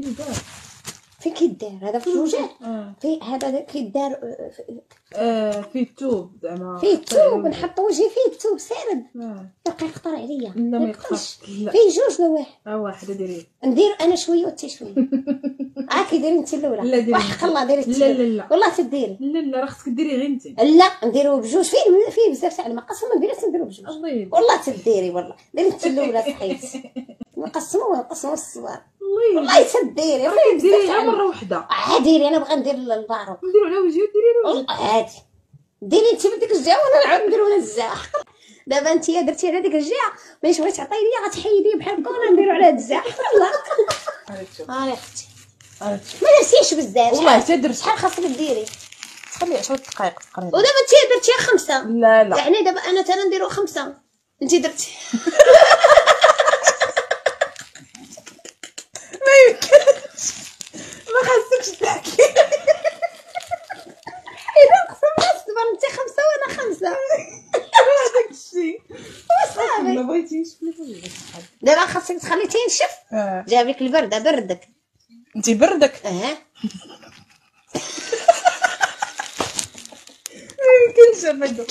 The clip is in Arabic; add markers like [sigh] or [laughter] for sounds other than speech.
ديري كاع فين كيدار؟ هذا في الوجه في هذا كيدار آه، في- آه، فيه الثوب زعما. فيه الثوب نحط وجهي فيه الثوب سارد آه. باقي يخطر عليا. لا ما لا. فيه جوج لا واحد. آه واحدة ديري. ندير أنا شوية وأنت شوية. [laughs] هاكي ديري أنت لا، الاولى ديري. وحق الله ديري أنت. لا لا. لا والله تديري لا لا راه خصك ديري غير أنت. لا نديرو بجوج. فيه فيه بزاف تاع الماء قسما بالله تنديرو بجوج. والله تديري والله. ديري أنت الأولى [laughs] صحيت. نقسموها نقسموا الصوار الله والله تديري والله ديري غير. مرة واحدة عادي أنا بغا ندير البارو نديرو على وجهي وديري له عادي ديري أنت بديك الجهة وأنا نعاود نديرو أنا الجهه دابا أنت درتي على ديك الجهة ملي بغيتي تعطي لي غتحيدي بحال هكا وأنا نديرو على هاد الجهه والله عرفت شوف ها يا أختي ما درتيش بزاف. والله شحال تدرت شحال خاصك ديري؟ تخلي 10 دقائق تقريبا. ودابا أنت درتيها خمسة. لا لا. يعني دابا أنا تانا نديرو خمسة. أنت درتي [laughs] ما يمكنش ما خاصكش تحكي اذا اقسم بالله انت خمسه وأنا خمسه هذاك الشيء صافي ما بغيتيش دابا خاصك تخلي تينشف جاب لك بردك انت بردك آه يمكنش ابدا